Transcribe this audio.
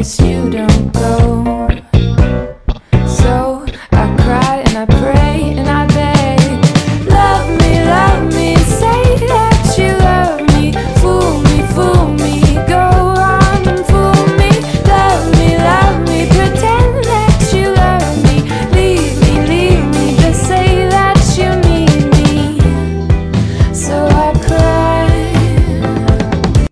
place you don't go.